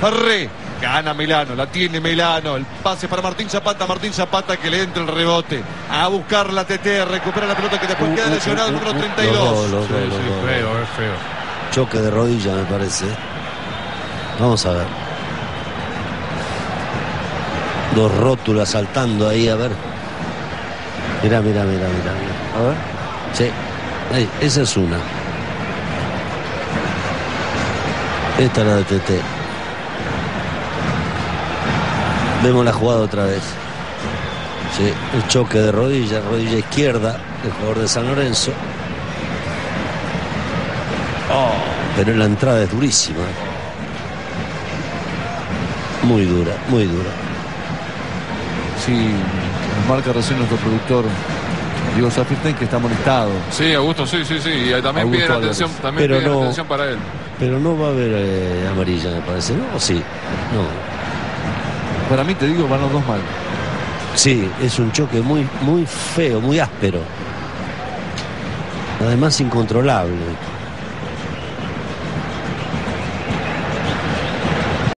Ferré. Gana Milano, la tiene Milano. El pase para Martín Zapata. Martín Zapata que le entra el rebote. A buscar la TT. Recupera la pelota que después Uh, queda uh, lesionado el uh, número uh, 32. los dos, los Sí, dos, sí, los dos. feo, es feo. Choque de rodilla, me parece. Vamos a ver. Dos rótulas saltando ahí, a ver. Mira, mira, mira, mira. A ver. Sí, ahí, esa es una. Esta es la de TT. Vemos la jugada otra vez. Sí, el choque de rodilla, rodilla izquierda del jugador de San Lorenzo. Oh, pero la entrada es durísima. Muy dura, muy dura. Sí, nos marca recién nuestro productor Diego Zafirten que está molestado. Sí, Augusto, sí, sí, sí. Y también Augusto piden atención, también Pero piden no- atención para él. Pero no va a haber eh, amarilla, me parece, ¿no? ¿O sí? No. Para mí, te digo, van los dos mal. Sí, es un choque muy, muy feo, muy áspero. Además incontrolable.